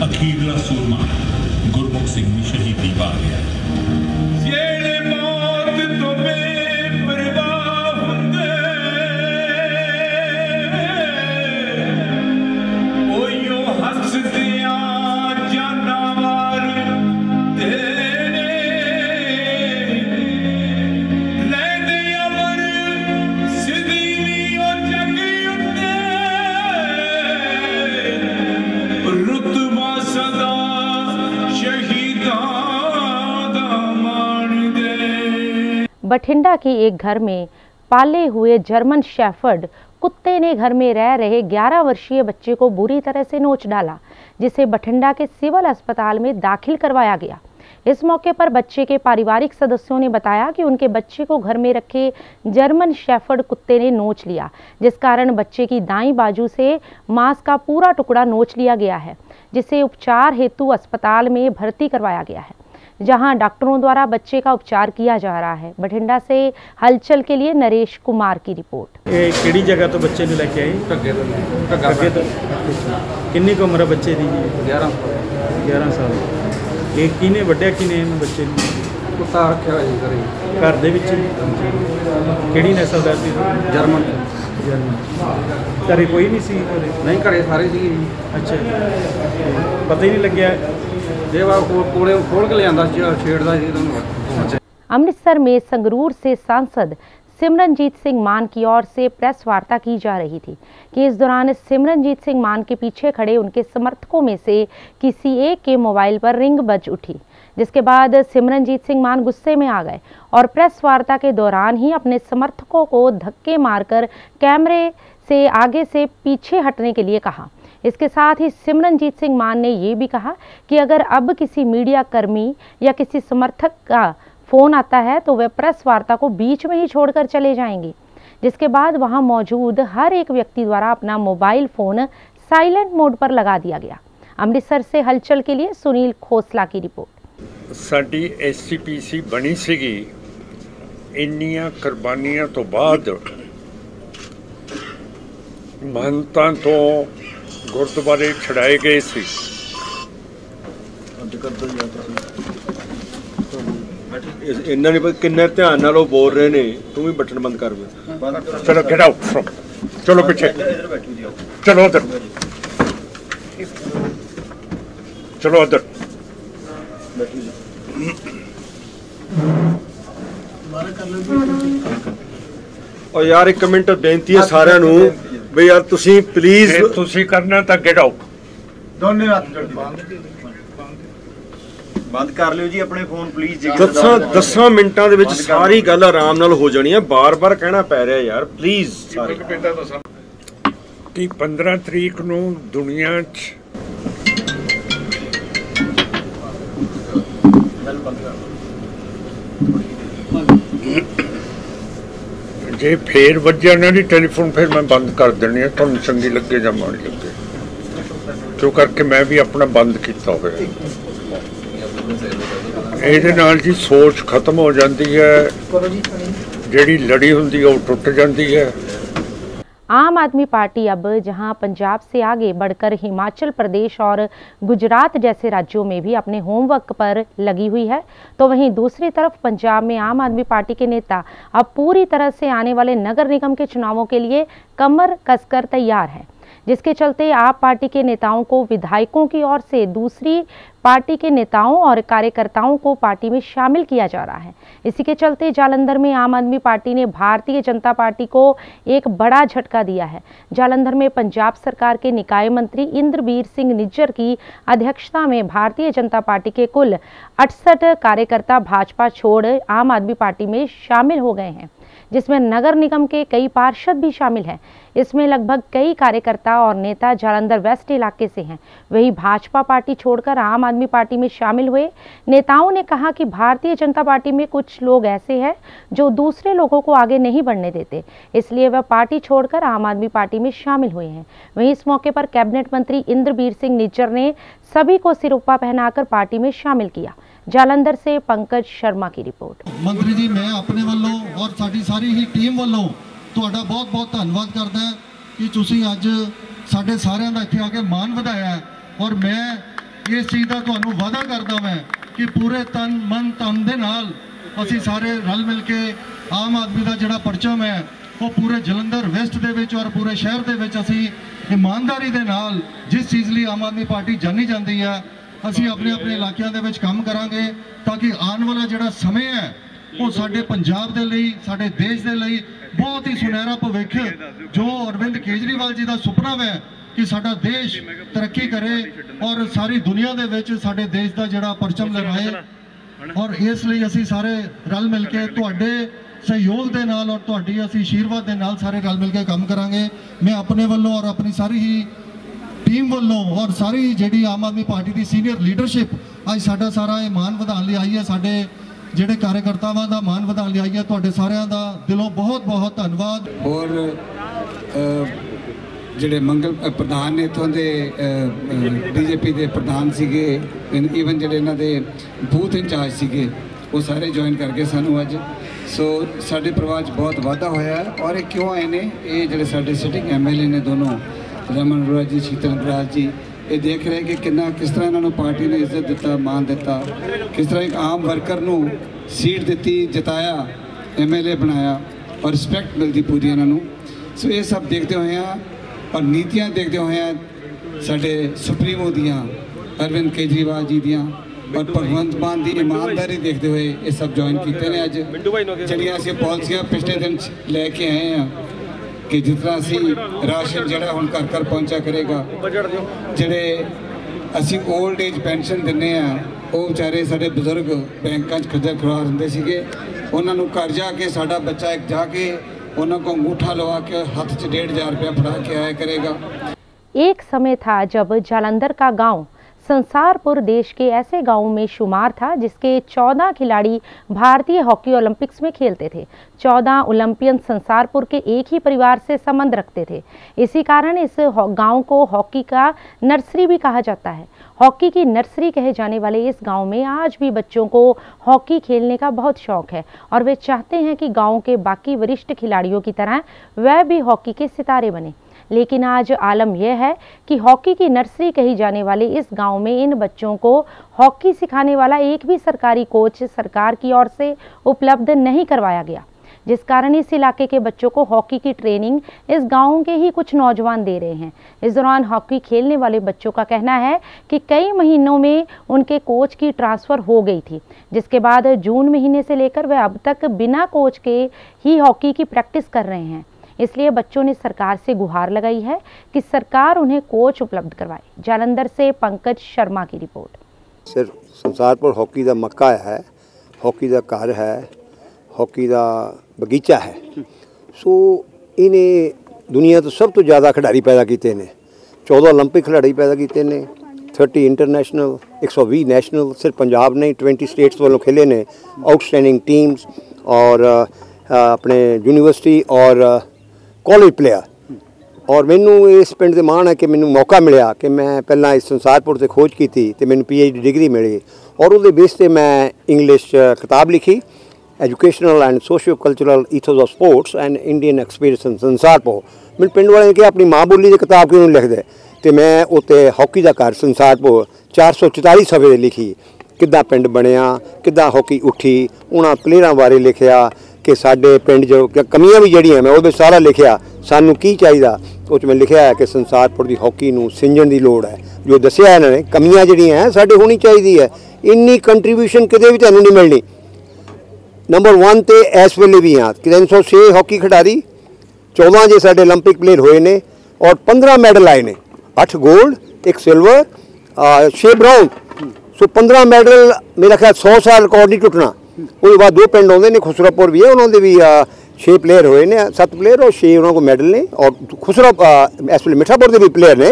ਅਖੀਰਲਾ ਸੂਰਮਾ ਗੁਰਮੁਖ ਸਿੰਘ ਵੀ ਸ਼ਹੀਦੀ ਪਾ ਗਿਆ। बठिंडा की एक घर में पाले हुए जर्मन शेफर्ड कुत्ते ने घर में रह रहे 11 वर्षीय बच्चे को बुरी तरह से नोच डाला, जिसे बठिंडा के सिविल अस्पताल में दाखिल करवाया गया। इस मौके पर बच्चे के पारिवारिक सदस्यों ने बताया कि उनके बच्चे को घर में रखे जर्मन शेफर्ड कुत्ते ने नोच लिया, जिस कारण बच्चे की दाई बाजू से मांस का पूरा टुकड़ा नोच लिया गया है, जिसे उपचार हेतु अस्पताल में भर्ती करवाया गया है। जहां डॉक्टरों द्वारा बच्चे का उपचार किया जा रहा है बठिंडा से हलचल के लिए नरेश कुमार की रिपोर्ट ਇਹ ਕਿਹੜੀ ਜਗ੍ਹਾ ਤੋਂ ਬੱਚੇ ਨੂੰ ਲੈ ਕੇ ਆਏ ਢੱਗੇ ਤੋਂ ਢੱਗੇ ਤੋਂ ਕਿੰਨੀ ਕੁ ਉਮਰ ਹੈ ਬੱਚੇ ਦੀ ਜੀ 11 11 ਸਾਲ ਇਹ ਕਿਹਨੇ ਵੱਡਿਆ ਕਿਹਨੇ ਇਹਨੂੰ ਬੱਚੇ ਨੂੰ ਕੁੱਤਾ ਰੱਖਿਆ ਹੋਇਆ ਜੀ ਘਰੇ ਘਰ ਦੇ ਵਿੱਚ ਹੀ? ਕਿਹੜੀ ਨਸਲ ਦਾ ਸੀ ਜਰਮਨ ਜਰਮਨ ਘਰੇ ਕੋਈ ਨਹੀਂ ਸੀ ਘਰੇ ਨਹੀਂ ਘਰੇ ਸਾਰੇ ਸੀ ਜੀ ਅੱਛਾ ਪਤਾ ਹੀ ਨਹੀਂ ਲੱਗਿਆ ਦੇਵਾ ਕੋਲੇ ਖੋਲ ਕੇ ਲਿਆਂਦਾ ਸੀ ਛੇੜਦਾ ਸੀ ਤੁਹਾਨੂੰ अमृतसर में संगरूर से सांसद सिमरनजीत सिंह मान की ओर से प्रेस वार्ता की जा रही थी कि इस दौरान सिमरनजीत सिंह मान के पीछे खड़े उनके समर्थकों में से किसी एक के मोबाइल पर रिंग बज उठी जिसके बाद सिमरनजीत सिंह मान गुस्से में आ गए और प्रेस वार्ता के दौरान ही अपने समर्थकों को धक्के मारकर कैमरे से आगे से पीछे हटने के लिए कहा इसके साथ ही सिमरनजीत सिंह मान ने ये भी कहा कि अगर अब किसी मीडिया कर्मी या किसी समर्थक का फोन आता है तो वे प्रेस वार्ता को बीच में ही छोड़कर चले जाएंगे जिसके बाद वहां मौजूद हर एक व्यक्ति द्वारा अपना मोबाइल फोन साइलेंट मोड पर लगा दिया गया अमृतसर से हलचल के लिए सुनील खोसला की रिपोर्ट ਸਾਡੀ ਐਸਸੀਪੀਸੀ ਬਣੀ ਸੀਗੀ ਇੰਨੀਆਂ ਕੁਰਬਾਨੀਆਂ ਤੋਂ ਬਾਅਦ ਮਹੰਤਾਂ ਤੋਂ ਗੁਰਦੁਆਰੇ ਛੜਾਏ ਗਏ ਸੀ। ਇੰਨਾ ਨਹੀਂ ਪਤਾ ਕਿੰਨੇ ਧਿਆਨ ਨਾਲ ਉਹ ਬੋਲ ਰਹੇ ਨੇ। ਤੂੰ ਵੀ ਬਟਨ ਬੰਦ ਕਰ ਵੇ ਚਲੋ ਗੈਟ ਆਊਟ ਫਰਮ ਚਲੋ ਪਿੱਛੇ। ਚਲੋ ਉਧਰ। ਚਲੋ ਉਧਰ। ਓ ਯਾਰ ਇੱਕ ਮਿੰਟ ਬੇਨਤੀ ਹੈ ਸਾਰਿਆਂ ਨੂੰ। ਵੀ ਯਾਰ ਤੁਸੀਂ ਪਲੀਜ਼ ਜੇ ਤੁਸੀਂ ਕਰਨਾ ਤਾਂ ਗੈਟ ਆਊਟ ਦੋਨੇ ਹੱਥ ਬੰਦ ਕਰ ਲਿਓ ਜੀ ਆਪਣੇ ਫੋਨ ਪਲੀਜ਼ ਦਸਾਂ ਦਸਾਂ ਮਿੰਟਾਂ ਦੇ ਵਿੱਚ ਸਾਰੀ ਗੱਲ ਆਰਾਮ ਨਾਲ ਹੋ ਜਾਣੀ ਹੈ ਬਾਰ-ਬਾਰ ਕਹਿਣਾ ਪੈ ਰਿਹਾ ਯਾਰ ਪਲੀਜ਼ ਸਾਰੇ। ਕਿ 15 ਤਰੀਕ ਨੂੰ ਦੁਨੀਆ 'ਚ ਜੇ ਫੇਰ ਵੱਜਿਆ ਨਾ ਦੀ ਟੈਲੀਫੋਨ, ਫਿਰ ਮੈਂ ਬੰਦ ਕਰ ਦੇਣੀ ਹੈ ਤੁਹਾਨੂੰ ਚੰਗੀ ਲੱਗੇ ਜਾਂ ਮਾੜੀ ਲੱਗੇ? ਕਿਉਂ ਕਰਕੇ ਮੈਂ ਵੀ ਆਪਣਾ ਬੰਦ ਕੀਤਾ ਹੋਇਆ। ਇਹਦੇ ਨਾਲ ਜੀ ਸੋਚ ਖਤਮ ਹੋ ਜਾਂਦੀ ਹੈ। ਜਿਹੜੀ ਲੜੀ ਹੁੰਦੀ ਹੈ ਉਹ ਟੁੱਟ ਜਾਂਦੀ ਹੈ। आम आदमी पार्टी अब जहाँ पंजाब से आगे बढ़कर हिमाचल प्रदेश और गुजरात जैसे राज्यों में भी अपने होमवर्क पर लगी हुई है तो वहीं दूसरी तरफ़ पंजाब में आम आदमी पार्टी के नेता अब पूरी तरह से आने वाले नगर निगम के चुनावों के लिए कमर कसकर तैयार है। जिसके चलते आप पार्टी के नेताओं को, विधायकों की ओर से दूसरी पार्टी के नेताओं और कार्यकर्ताओं को पार्टी में शामिल किया जा रहा है। इसी के चलते जालंधर में आम आदमी पार्टी ने भारतीय जनता पार्टी को एक बड़ा झटका दिया है। जालंधर में पंजाब सरकार के निकाय मंत्री इंद्रवीर सिंह निज्जर की अध्यक्षता में भारतीय जनता पार्टी के कुल अड़सठ कार्यकर्ता भाजपा छोड़ आम आदमी पार्टी में शामिल हो गए हैं। जिसमें नगर निगम के कई पार्षद भी शामिल हैं। इसमें लगभग कई कार्यकर्ता और नेता जालंधर वेस्ट इलाके से हैं। वही भाजपा पार्टी छोड़कर आम आदमी पार्टी में शामिल हुए। नेताओं ने कहा कि भारतीय जनता पार्टी में कुछ लोग ऐसे हैं जो दूसरे लोगों को आगे नहीं बढ़ने देते। इसलिए वह पार्टी छोड़कर आम आदमी पार्टी में शामिल हुए हैं। वहीं इस मौके पर कैबिनेट मंत्री इंद्रबीर सिंह निज्जर ने सभी को सिरोपा पहनाकर पार्टी में शामिल किया। जालंधर से पंकज शर्मा की रिपोर्ट ਮੰਤਰੀ ਜੀ ਮੈਂ ਆਪਣੇ ਵੱਲੋਂ ਔਰ ਸਾਡੀ ਸਾਰੀ ਹੀ ਟੀਮ ਵੱਲੋਂ ਤੁਹਾਡਾ ਬਹੁਤ-ਬਹੁਤ ਧੰਨਵਾਦ ਕਰਦਾ ਹਾਂ ਕਿ ਤੁਸੀਂ ਅੱਜ ਸਾਡੇ ਸਾਰਿਆਂ ਦਾ ਇੱਥੇ ਆ ਕੇ ਮਾਣ ਵਧਾਇਆ ਹੈ ਔਰ ਮੈਂ ਇਸ ਚੀਜ਼ ਦਾ ਤੁਹਾਨੂੰ ਵਾਅਦਾ ਕਰਦਾ ਮੈਂ ਕਿ ਪੂਰੇ ਤਨ ਮਨ ਤਨ ਦੇ ਨਾਲ ਅਸੀਂ ਸਾਰੇ ਰਲ ਮਿਲ ਕੇ ਆਮ ਆਦਮੀ ਦਾ ਜਿਹੜਾ ਪਰਚਮ ਹੈ ਉਹ ਪੂਰੇ ਜਲੰਧਰ ਵੈਸਟ ਦੇ ਵਿੱਚ ਔਰ ਪੂਰੇ ਸ਼ਹਿਰ ਦੇ ਵਿੱਚ ਅਸੀਂ ਇਮਾਨਦਾਰੀ ਦੇ ਨਾਲ ਜਿਸ ਚੀਜ਼ ਲਈ ਆਮ ਆਦਮੀ ਪਾਰਟੀ ਜਾਣੀ ਜਾਂਦੀ ਹੈ ਅਸੀਂ ਆਪਣੇ ਆਪਣੇ ਇਲਾਕਿਆਂ ਦੇ ਵਿੱਚ ਕੰਮ ਕਰਾਂਗੇ ਤਾਂ ਕਿ ਆਉਣ ਵਾਲਾ ਜਿਹੜਾ ਸਮੇਂ ਹੈ, ਉਹ ਸਾਡੇ ਪੰਜਾਬ ਦੇ ਲਈ, ਸਾਡੇ ਦੇਸ਼ ਦੇ ਲਈ ਬਹੁਤ ਹੀ ਸੁਨਹਿਰਾ ਭਵਿੱਖ, ਜੋ ਅਰਵਿੰਦ ਕੇਜਰੀਵਾਲ ਜੀ ਦਾ ਸੁਪਨਾ ਹੈ ਕਿ ਸਾਡਾ ਦੇਸ਼ ਤਰੱਕੀ ਕਰੇ ਔਰ ਸਾਰੀ ਦੁਨੀਆ ਦੇ ਵਿੱਚ ਸਾਡੇ ਦੇਸ਼ ਦਾ ਜਿਹੜਾ ਪਰਚਮ ਲਹਿਰਾਏ ਔਰ ਇਸ ਲਈ ਅਸੀਂ ਸਾਰੇ ਰਲ ਮਿਲ ਕੇ ਤੁਹਾਡੇ ਸਹਿਯੋਗ ਦੇ ਨਾਲ ਔਰ ਤੁਹਾਡੀ ਅਸੀਂ ਆਸ਼ੀਰਵਾਦ ਦੇ ਨਾਲ ਸਾਰੇ ਰਲ ਮਿਲ ਕੇ ਕੰਮ ਕਰਾਂਗੇ। ਮੈਂ ਆਪਣੇ ਵੱਲੋਂ ਔਰ ਆਪਣੀ ਸਾਰੀ ਹੀ ਟੀਮ ਵੱਲੋਂ ਔਰ ਸਾਰੀ ਜਿਹੜੀ ਆਮ ਆਦਮੀ ਪਾਰਟੀ ਦੀ ਸੀਨੀਅਰ ਲੀਡਰਸ਼ਿਪ ਅੱਜ ਸਾਡਾ ਸਾਰਾ ਇਹ ਮਾਨ ਵਧਾਉਣ ਲਈ ਆਈ ਹੈ, ਸਾਡੇ ਜਿਹੜੇ ਕਾਰਜਕਰਤਾਵਾਂ ਦਾ ਮਾਨ ਵਧਾਉਣ ਲਈ ਆਈ ਹੈ, ਤੁਹਾਡੇ ਸਾਰਿਆਂ ਦਾ ਦਿਲੋਂ ਬਹੁਤ ਬਹੁਤ ਧੰਨਵਾਦ। ਔਰ ਜਿਹੜੇ ਮੰਗਲ ਪ੍ਰਧਾਨ ਨੇ ਇੱਥੋਂ ਦੇ ਬੀਜੇਪੀ ਦੇ ਪ੍ਰਧਾਨ ਸੀਗੇ ਈਵਨ ਜਿਹੜੇ ਇਹਨਾਂ ਦੇ ਬੂਥ ਇੰਚਾਰਜ ਸੀਗੇ, ਉਹ ਸਾਰੇ ਜੁਆਇਨ ਕਰਕੇ ਸਾਨੂੰ ਅੱਜ। ਸੋ ਸਾਡੇ ਪਰਿਵਾਰ 'ਚ ਬਹੁਤ ਵਾਧਾ ਹੋਇਆ ਔਰ ਇਹ ਕਿਉਂ ਆਏ ਨੇ? ਇਹ ਜਿਹੜੇ ਸਾਡੇ ਸਿਟਿੰਗ ਐਮਐਲਏ ਨੇ ਦੋਨੋਂ ਰਮਨ ਅਰੋੜਾ ਜੀ ਸ਼ੀਤਲ ਰਾਜ ਜੀ। ਇਹ ਦੇਖ ਰਹੇ ਕਿ ਕਿੰਨਾ ਕਿਸ ਤਰ੍ਹਾਂ ਇਹਨਾਂ ਨੂੰ ਪਾਰਟੀ ਨੇ ਇੱਜ਼ਤ ਦਿੱਤਾ ਮਾਣ ਦਿੱਤਾ। ਕਿਸ ਤਰ੍ਹਾਂ ਇੱਕ ਆਮ ਵਰਕਰ ਨੂੰ ਸੀਟ ਦਿੱਤੀ ਜਿਤਾਇਆ ਐਮਐਲਏ ਬਣਾਇਆ ਔਰ ਰਿਸਪੈਕਟ ਮਿਲਦੀ ਪੂਰੀ ਇਹਨਾਂ ਨੂੰ। ਸੋ ਇਹ ਸਭ ਦੇਖਦੇ ਹੋਏ ਆ ਔਰ ਨੀਤੀਆਂ ਦੇਖਦੇ ਹੋਏ ਆ ਸਾਡੇ ਸੁਪਰੀਮੋ ਦੀਆਂ ਅਰਵਿੰਦ ਕੇਜਰੀਵਾਲ ਜੀ ਦੀਆਂ ਔਰ ਭਗਵੰਤ ਮਾਨ ਦੀ ਇਮਾਨਦਾਰੀ ਦੇਖਦੇ ਹੋਏ ਇਹ ਸਭ ਜੁਆਇਨ ਕੀਤੇ ਨੇ। ਅੱਜ ਜਿਹੜੀਆਂ ਅਸੀਂ ਪਾਲਿਸੀਆਂ ਪਿਛਲੇ ਦਿਨ ਲੈ ਕੇ ਆਏ ਆ ਕਿ ਜਿਤਨਾ ਅਸੀਂ ਰਾਸ਼ਨ ਜਿਹੜਾ ਹੁਣ ਘਰ ਘਰ ਪਹੁੰਚਾ ਕਰੇਗਾ ਜਿਹੜੇ ਅਸੀਂ 올ਡ ਏਜ ਪੈਨਸ਼ਨ ਦਿੰਨੇ ਆ ਉਹ ਵਿਚਾਰੇ ਸਾਡੇ ਬਜ਼ੁਰਗ ਬੈਂਕਾਂ 'ਚ ਖਰਚਾ ਕਰਵਾ ਦਿੰਦੇ ਸੀਗੇ ਉਹਨਾਂ ਨੂੰ ਘਰ ਜਾ ਕੇ ਸਾਡਾ ਬੱਚਾ ਇੱਕ ਜਾ ਕੇ ਉਹਨਾਂ ਕੋ ਅੰਗੂਠਾ ਲਵਾ ਕੇ ਹੱਥ 'ਚ 1500 रुपया फड़ा के आया करेगा एक समय था जब जालंधर का गाँव संसारपुर देश के ऐसे गाँवों में शुमार था जिसके 14 खिलाड़ी भारतीय हॉकी ओलंपिक्स में खेलते थे। 14 ओलंपियन संसारपुर के एक ही परिवार से संबंध रखते थे। इसी कारण इस गाँव को हॉकी का नर्सरी भी कहा जाता है। हॉकी की नर्सरी कहे जाने वाले इस गाँव में आज भी बच्चों को हॉकी खेलने का बहुत शौक है और वे चाहते हैं कि गाँव के बाकी वरिष्ठ खिलाड़ियों की तरह वह भी हॉकी के सितारे बने। लेकिन आज आलम यह है कि हॉकी की नर्सरी कही जाने वाले इस गाँव में इन बच्चों को हॉकी सिखाने वाला एक भी सरकारी कोच सरकार की ओर से उपलब्ध नहीं करवाया गया, जिस कारण इस इलाके के बच्चों को हॉकी की ट्रेनिंग इस गाँव के ही कुछ नौजवान दे रहे हैं। इस दौरान हॉकी खेलने वाले बच्चों का कहना है कि कई महीनों में उनके कोच की ट्रांसफ़र हो गई थी, जिसके बाद जून महीने से लेकर वह अब तक बिना कोच के ही हॉकी की प्रैक्टिस कर रहे हैं। इसलिए बच्चों ने सरकार से गुहार लगाई है कि सरकार उन्हें कोच उपलब्ध करवाए जालंधर से पंकज शर्मा की रिपोर्ट ਸਿਰ ਸੰਸਾਰਪੁਰ ਹਾਕੀ ਦਾ ਮੱਕਾ ਹੈ ਹਾਕੀ ਦਾ ਘਰ ਹੈ ਹਾਕੀ ਦਾ ਬਗੀਚਾ ਹੈ ਸੋ ਇਹਨੇ ਦੁਨੀਆ ਤੋਂ ਸਭ ਤੋਂ ਜ਼ਿਆਦਾ ਖਿਡਾਰੀ ਪੈਦਾ ਕੀਤੇ ਨੇ 14 올림픽 ਖਿਡਾਰੀ ਪੈਦਾ ਕੀਤੇ ਨੇ 30 ਇੰਟਰਨੈਸ਼ਨਲ 120 ਨੈਸ਼ਨਲ ਸਿਰਫ ਪੰਜਾਬ ਨਹੀਂ 20 ਸਟੇਟਸ ਵੱਲੋਂ ਖੇਲੇ ਨੇ ਆਊਟਸਟੈਂਡਿੰਗ ਟੀਮਸ ਔਰ ਅ, ਆਪਣੇ ਯੂਨੀਵਰਸਿਟੀ ਔਰ ਕਾਲਜ ਪਲੇਅਰ ਔਰ ਮੈਨੂੰ ਇਸ ਪਿੰਡ ਦੇ ਮਾਣ ਹੈ ਕਿ ਮੈਨੂੰ ਮੌਕਾ ਮਿਲਿਆ ਕਿ ਮੈਂ ਪਹਿਲਾਂ ਇਸ ਸੰਸਾਰਪੁਰ ਤੇ ਖੋਜ ਕੀਤੀ ਤੇ ਮੈਨੂੰ ਪੀਐਚਡੀ ਡਿਗਰੀ ਮਿਲੀ। ਔਰ ਉਹਦੇ ਬੇਸ ਤੇ ਮੈਂ ਇੰਗਲਿਸ਼ 'ਚ ਕਿਤਾਬ ਲਿਖੀ educational and socio cultural ethos of sports and Indian experience in Sansarpur ਮੈਨੂੰ ਪਿੰਡ ਵਾਲਿਆਂ ਨੇ ਕਿਹਾ, ਆਪਣੀ ਮਾਂ ਬੋਲੀ ਦੀ ਕਿਤਾਬ ਕਿਉਂ ਨਹੀਂ ਲਿਖਦੇ? ਤੇ ਮੈਂ ਉੱਤੇ ਹਾਕੀ ਦਾ ਘਰ ਸੰਸਾਰਪੁਰ 444 ਸਫੇ ਦੇ ਲਿਖੀ। ਕਿੱਦਾਂ ਪਿੰਡ ਬਣਿਆ, ਕਿੱਦਾਂ ਹਾਕੀ ਉੱਠੀ, ਉਹਨਾਂ ਪਲੇਅਰਾਂ ਬਾਰੇ ਲਿਖਿਆ ਕਿ ਸਾਡੇ ਪਿੰਡ ਜੋ ਕਮੀਆਂ ਵੀ ਜਿਹੜੀਆਂ ਮੈਂ ਉਹਦੇ ਸਾਰਾ ਲਿਖਿਆ, ਸਾਨੂੰ ਕੀ ਚਾਹੀਦਾ? ਉਹ ਚ ਮੈਂ ਲਿਖਿਆ ਹੈ ਕਿ ਸੰਸਾਰਪੁਰ ਦੀ ਹਾਕੀ ਨੂੰ ਸਿੰਜਣ ਦੀ ਲੋੜ ਹੈ। ਜੋ ਦੱਸਿਆ ਇਹਨਾਂ ਨੇ, ਕਮੀਆਂ ਜਿਹੜੀਆਂ ਹੈ, ਸਾਡੇ ਹੋਣੀ ਚਾਹੀਦੀ ਹੈ। ਇੰਨੀ ਕੰਟਰੀਬਿਊਸ਼ਨ ਕਿਤੇ ਵੀ ਤੁਹਾਨੂੰ ਨਹੀਂ ਮਿਲਣੀ। ਨੰਬਰ 1 ਤੇ ਇਸ ਵੇਲੇ ਵੀ ਹਾਂ 306 ਹਾਕੀ ਖਿਡਾਰੀ 14 ਜੇ ਸਾਡੇ 올림픽 ਪਲੇਅਰ ਹੋਏ ਨੇ ਔਰ 15 ਮੈਡਲ ਆਏ ਨੇ। 8 골ਡ ਇੱਕ ਸਿਲਵਰ 6 ਬ੍ਰਾਊਨ ਸੋ 15 ਮੈਡਲ, ਮੇਰਾ ਖਿਆਲ 100 ਸਾਲ ਰਿਕਾਰਡ ਨਹੀਂ ਟੁੱਟਣਾ। ਉਹਦੇ ਬਾਅਦ ਦੋ ਪਿੰਡ ਆਉਂਦੇ ਨੇ ਖੁਸਰਾਪੁਰ ਵੀ ਹੈ ਉਹਨਾਂ ਦੇ ਵੀ 6 ਪਲੇਅਰ ਹੋਏ ਨੇ 7 ਪਲੇਅਰ ਔਰ 6 ਉਹਨਾਂ ਕੋਲ ਮੈਡਲ ਨੇ ਔਰ ਖੁਸਰਾ ਐਸ ਵੇਲੇ ਮਿਠਾਪੁਰ ਦੇ ਵੀ ਪਲੇਅਰ ਨੇ।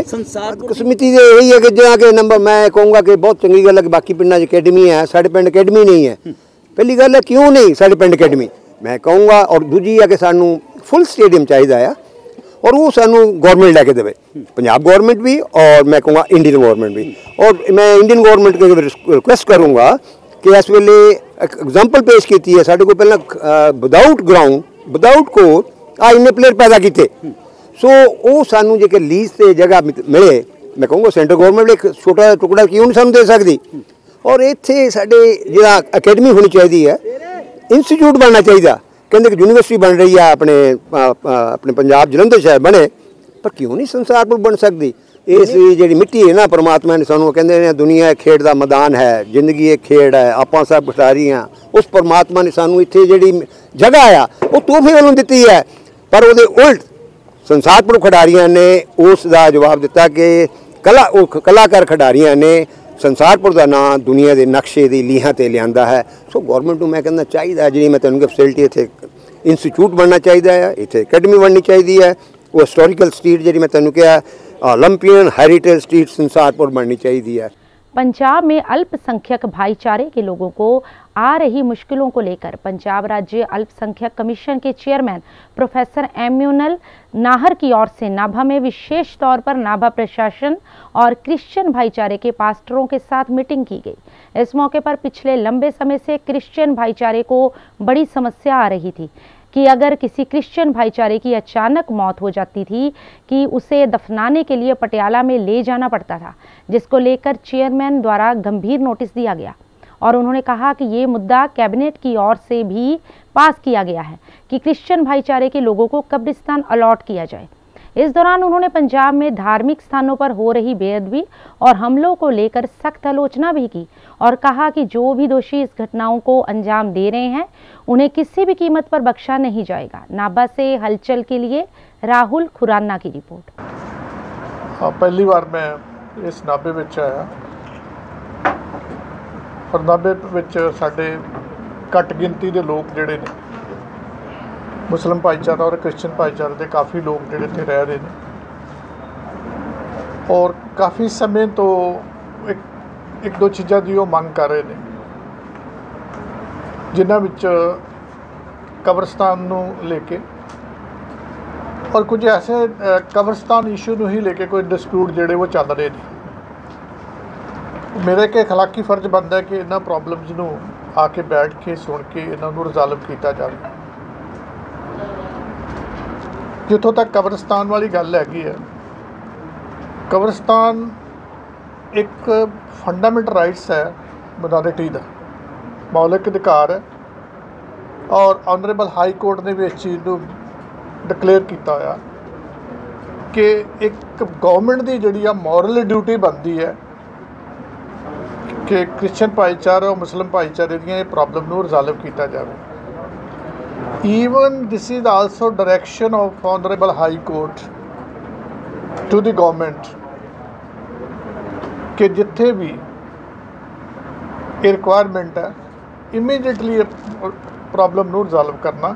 ਸਮਿਤੀ ਦੇ ਇਹੀ ਹੈ ਕਿ ਜਿਹਾ ਕਿ ਨੰਬਰ ਮੈਂ ਕਹੂੰਗਾ ਕਿ ਬਹੁਤ ਚੰਗੀ ਗੱਲ ਹੈ ਕਿ ਬਾਕੀ ਪਿੰਡਾਂ 'ਚ ਅਕੈਡਮੀ ਹੈ ਸਾਡੇ ਪਿੰਡ ਅਕੈਡਮੀ ਨਹੀਂ ਹੈ। ਪਹਿਲੀ ਗੱਲ ਹੈ ਕਿਉਂ ਨਹੀਂ ਸਾਡੇ ਪਿੰਡ ਅਕੈਡਮੀ ਮੈਂ ਕਹੂੰਗਾ ਔਰ ਦੂਜੀ ਹੈ ਕਿ ਸਾਨੂੰ ਫੁੱਲ ਸਟੇਡੀਅਮ ਚਾਹੀਦਾ ਆ ਔਰ ਉਹ ਸਾਨੂੰ ਗਵਰਨਮੈਂਟ ਲੈ ਕੇ ਦੇਵੇ। ਪੰਜਾਬ ਗਵਰਨਮੈਂਟ ਵੀ ਔਰ ਮੈਂ ਕਹੂੰਗਾ ਇੰਡੀਅਨ ਗਵਰਨਮੈਂਟ ਵੀ। ਔਰ ਮੈਂ ਇੰਡੀਅਨ ਗਵਰਨਮੈਂਟ को ਰਿਕੁਐਸਟ ਕਰੂੰਗਾ ਕਿ ਇਸ ਵੇਲੇ ਐਗਜ਼ਾਮਪਲ ਪੇਸ਼ ਕੀਤੀ ਹੈ ਸਾਡੇ ਕੋਲ ਪਹਿਲਾਂ ਵਿਦਆਊਟ ਗਰਾਊਂਡ ਵਿਦਆਊਟ ਕੋਰਟ ਆ ਇੰਨੇ ਪਲੇਅਰ ਪੈਦਾ ਕੀਤੇ। ਸੋ ਉਹ ਸਾਨੂੰ ਜੇ ਕਿ ਲੀਜ਼ ਤੇ ਜਗ੍ਹਾ ਮਿ- ਮਿਲੇ, ਮੈਂ ਕਹੂੰਗਾ ਸੈਂਟਰ ਗਵਰਨਮੈਂਟ ਇੱਕ ਛੋਟਾ ਟੁਕੜਾ ਕਿਉਂ ਨਹੀਂ ਸਾਨੂੰ ਦੇ ਸਕਦੀ? ਔਰ ਇੱਥੇ ਸਾਡੇ ਜਿਹੜਾ ਅਕੈਡਮੀ ਹੋਣੀ ਚਾਹੀਦੀ ਹੈ ਇੰਸਟੀਚਿਊਟ ਬਣਨਾ ਚਾਹੀਦਾ। ਕਹਿੰਦੇ ਕਿ ਯੂਨੀਵਰਸਿਟੀ ਬਣ ਰਹੀ ਆ, ਆਪਣੇ ਆਪਣੇ ਪੰਜਾਬ ਜਲੰਧਰ ਸ਼ਹਿਰ ਬਣੇ, ਪਰ ਕਿਉਂ ਨਹੀਂ ਸੰਸਾਰਪੁਰ ਬਣ ਸਕਦੀ? ਇਸ ਜਿਹੜੀ ਮਿੱਟੀ ਹੈ ਨਾ ਪਰਮਾਤਮਾ ਨੇ ਸਾਨੂੰ ਕਹਿੰਦੇ ਨੇ, ਦੁਨੀਆ ਇੱਕ ਖੇਡ ਦਾ ਮੈਦਾਨ ਹੈ, ਜ਼ਿੰਦਗੀ ਇੱਕ ਖੇਡ ਹੈ, ਆਪਾਂ ਸਭ ਖਿਡਾਰੀ ਹਾਂ ਉਸ ਪਰਮਾਤਮਾ ਨੇ ਸਾਨੂੰ ਇੱਥੇ ਜਿਹੜੀ ਜਗ੍ਹਾ ਆ, ਉਹ ਤੋਹਫੇ ਵੱਲੋਂ ਦਿੱਤੀ ਹੈ। ਪਰ ਉਹਦੇ ਉਲਟ ਸੰਸਾਰਪੁਰ ਖਿਡਾਰੀਆਂ ਨੇ ਉਸ ਦਾ ਜਵਾਬ ਦਿੱਤਾ ਕਿ ਕਲਾ, ਉਹ ਕਲਾਕਾਰ ਖਿਡਾਰੀਆਂ ਨੇ ਸੰਸਾਰਪੁਰ ਦਾ ਨਾਂ ਦੁਨੀਆ ਦੇ ਨਕਸ਼ੇ ਦੀ ਲੀਹਾਂ ਤੇ ਲਿਆਂਦਾ ਹੈ। ਸੋ ਗਵਰਨਮੈਂਟ ਨੂੰ ਮੈਂ ਕਹਿੰਦਾ ਚਾਹੀਦਾ ਜਿਹੜੀ ਮੈਂ ਤੁਹਾਨੂੰ ਫੈਸਿਲਿਟੀ ਇੱਥੇ ਇੰਸਟੀਚਿਊਟ ਬਣਨਾ ਚਾਹੀਦਾ ਹੈ, ਇੱਥੇ ਅਕੈਡਮੀ ਬਣਨੀ ਚਾਹੀਦੀ ਹੈ। ਉਹ ਹਿਸਟੋਰੀਕਲ ਸਟਰੀਟ ਜਿਹੜੀ ਮੈਂ ਤੁਹਾਨੂੰ ਕਿਹਾ ओलंपियन हेरिटेज स्ट्रीट संसारपुर बननी चाहिए है पंजाब में अल्पसंख्यक भाईचारे के लोगों को आ रही मुश्किलों को लेकर पंजाब राज्य अल्पसंख्यक कमीशन के चेयरमैन प्रोफेसर एम्यूनल नाहर की ओर से नाभा में विशेष तौर पर नाभा प्रशासन और क्रिश्चियन भाईचारे के पास्टरों के साथ मीटिंग की गई। इस मौके पर पिछले लंबे समय से क्रिश्चियन भाईचारे को बड़ी समस्या आ रही थी। कि अगर किसी क्रिश्चियन भाईचारे की अचानक मौत हो जाती थी, कि उसे दफनाने के लिए पटियाला में ले जाना पड़ता था, जिसको लेकर चेयरमैन द्वारा गंभीर नोटिस दिया गया। और उन्होंने कहा कि ये मुद्दा कैबिनेट की ओर से भी पास किया गया है कि क्रिश्चियन भाईचारे के लोगों को कब्रिस्तान अलॉट किया जाए। इस दौरान उन्होंने पंजाब में धार्मिक स्थानों पर हो रही बेअदबी और हमलों को लेकर सख्त आलोचना भी की और कहा कि जो भी दोषी इस घटनाओं को अंजाम दे रहे हैं उन्हें किसी भी कीमत पर बख्शा नहीं जाएगा नाभा से हलचल के लिए राहुल खुराना की रिपोर्ट ਹਾਂ ਪਹਿਲੀ ਵਾਰ ਮੈਂ ਇਸ ਨਾਭੇ ਵਿੱਚ ਆਇਆ ਪਰ ਨਾਭੇ ਵਿੱਚ ਸਾਡੇ ਘੱਟ ਗਿਣਤੀ ਦੇ ਲੋਕ ਜਿਹੜੇ ਨੇ ਮੁਸਲਿਮ ਭਾਈਚਾਰਾ ਔਰ ਕ੍ਰਿਸਚਨ ਭਾਈਚਾਰੇ ਦੇ ਕਾਫੀ ਲੋਕ ਜਿਹੜੇ ਇੱਥੇ ਰਹਿ ਰਹੇ ਨੇ। ਔਰ ਕਾਫੀ ਸਮੇਂ ਤੋਂ ਇੱਕ ਇੱਕ ਦੋ ਚੀਜ਼ਾਂ ਦੀ ਉਹ ਮੰਗ ਕਰ ਰਹੇ ਨੇ। ਜਿਨ੍ਹਾਂ ਵਿੱਚ ਕਬਰਸਤਾਨ ਨੂੰ ਲੈ ਕੇ ਔਰ ਕੁਝ ਐਸੇ ਕਬਰਸਤਾਨ ਇਸ਼ੂ ਨੂੰ ਹੀ ਲੈ ਕੇ ਕੋਈ ਡਿਸਪਿਊਟ ਜਿਹੜੇ ਉਹ ਚੱਲ ਰਹੇ ਨੇ। ਮੇਰੇ ਕੇ ਖਲਾਕੀ ਫਰਜ਼ ਬੰਦਾ ਹੈ ਕਿ ਇਹਨਾਂ ਪ੍ਰੋਬਲਮਸ ਨੂੰ ਆ ਕੇ ਬੈਠ ਕੇ ਸੁਣ ਕੇ ਇਹਨਾਂ ਨੂੰ ਰਿਜ਼ੋਲਵ ਕੀਤਾ ਜਾਵੇ। ਜਿੱਥੋਂ ਤੱਕ ਕਬਰਸਤਾਨ ਵਾਲੀ ਗੱਲ ਹੈਗੀ ਹੈ, ਕਬਰਸਤਾਨ ਇੱਕ ਫੰਡਾਮੈਂਟ ਰਾਈਟਸ ਹੈ ਮਨੋਰਿਟੀ ਦਾ, ਮੌਲਿਕ ਅਧਿਕਾਰ ਹੈ ਔਰ ਆਨਰੇਬਲ ਹਾਈ ਕੋਰਟ ਨੇ ਵੀ ਇਸ ਚੀਜ਼ ਨੂੰ ਡਿਕਲੇਅਰ ਕੀਤਾ ਹੋਇਆ ਕਿ ਇੱਕ ਗਵਰਨਮੈਂਟ ਦੀ ਜਿਹੜੀ ਆ ਮੋਰਲ ਡਿਊਟੀ ਬਣਦੀ ਹੈ ਕਿ ਕ੍ਰਿਸਚੀਅਨ ਭਾਈਚਾਰਾ ਔਰ ਮੁਸਲਮ ਭਾਈਚਾਰੇ ਦੀਆਂ ਇਹ ਪ੍ਰੋਬਲਮ ਨੂੰ ਰਿਜ਼ੋਲਵ ਕੀਤਾ ਜਾਵੇ। even this is also direction of honourable high court to the government ਕਿ ਜਿੱਥੇ ਵੀ ਇਹ ਰਿਕੁਆਇਰਮੈਂਟ ਹੈ ਇਮੀਡੀਏਟਲੀ ਪ੍ਰੋਬਲਮ ਨੂੰ ਰਿਜ਼ੋਲਵ ਕਰਨਾ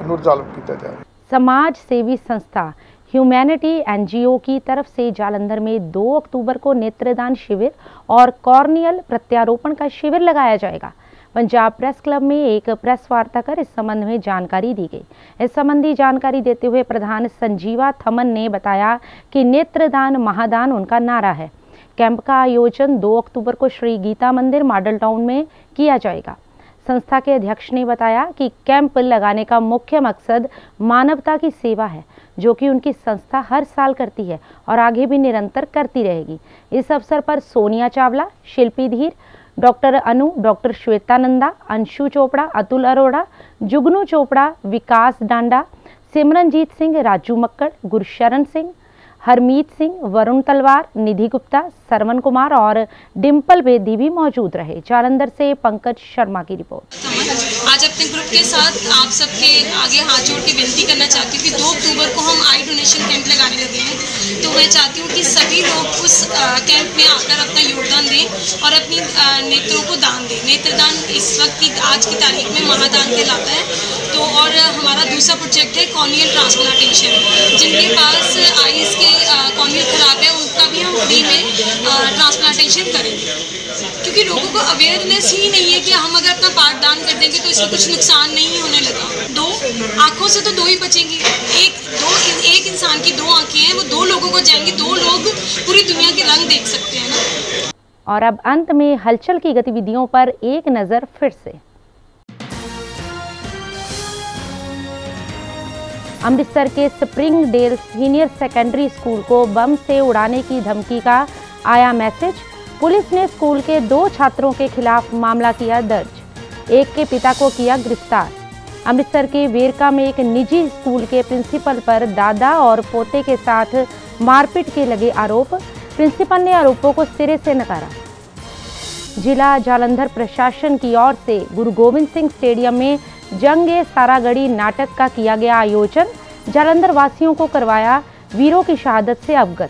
ਇਹਨੂੰ ਰਿਜ਼ੋਲਵ ਕੀਤਾ ਜਾਵੇ समाज सेवी संस्था ह्यूमैनिटी एनजीओ की तरफ से जालंधर में 2 अक्टूबर को नेत्रदान शिविर और कॉर्नियल प्रत्यारोपण का शिविर लगाया जाएगा पंजाब प्रेस क्लब में एक प्रेस वार्ता कर इस संबंध में जानकारी दी गई। इस संबंधी जानकारी देते हुए प्रधान संजीवा थमन ने बताया कि नेत्रदान महादान उनका नारा है। कैंप का आयोजन 2 अक्टूबर को श्री गीता मंदिर मॉडल टाउन में किया जाएगा। संस्था के अध्यक्ष ने बताया कि कैंप लगाने का मुख्य मकसद मानवता की सेवा है, जो कि उनकी संस्था हर साल करती है और आगे भी निरंतर करती रहेगी। इस अवसर पर सोनिया चावला, शिल्पी धीर डॉक्टर अनु, डॉक्टर श्वेता नंदा अंशु चोपड़ा, अतुल अरोड़ा, जुगनू चोपड़ा, विकास डांडा, सिमरनजीत सिंह, राजू मक्कड़, गुरशरण सिंह, हरमीत सिंह, वरुण तलवार, निधि गुप्ता, सरवन कुमार और डिम्पल बेदी भी मौजूद रहे। जालंधर से पंकज शर्मा की रिपोर्ट। आज अपने ग्रुप के साथ आप सबके आगे हाथ जोड़ के विनती करना चाहती हूँ कि दो अक्टूबर को हम आई डोनेशन कैंप लगाने लगे मैं चाहती हूँ कि सभी लोग उस कैंप में आकर अपना योगदान दें और अपनी नेत्रों को दान दें। नेत्रदान इस वक्त की, आज की तारीख में महादान कहलाता है। तो और हमारा दूसरा प्रोजेक्ट है कॉर्नियल ट्रांसप्लांटेशन जिनके पास आईज के कॉर्नियल खराब है, उनका भी हम फ्री में ट्रांसप्लांटेशन करेंगे। क्योंकि लोगों को अवेयरनेस ही नहीं है कि हम अगर अपना पार्ट दान कर देंगे तो इससे कुछ नुकसान नहीं होने लगा। दो, आँखों से तो दो ही बचेंगी। एक, दो, एक इंसान की दो आँखें हैं, वो दो लोगों को जाएँगी, दो लोग पूरी दुनिया के रंग देख सकते हैं ना। और अब अंत में हलचल की गतिविधियों पर एक नज़र फिर से। अमृतसर के Spring Dale senior secondary school को बम से उड़ाने की धमकी का आया मैसेज। पुलिस ने स्कूल के दो छात्रों के खिलाफ मामला किया दर्ज। एक के पिता को किया गिरफ़्तार। अमृतसर के वेरका में एक निजी स्कूल के प्रिंसिपल पर दादा और पोते के साथ मारपीट के लगे आरोप। प्रिंसिपल ने आरोपों को सिरे से नकारा। जिला जालंधर प्रशासन की ओर से गुरु गोविंद सिंह स्टेडियम में जंग सारागढ़ी नाटक का किया गया आयोजन। जालंधर वासियों को करवाया वीरों की शहादत से अवगत।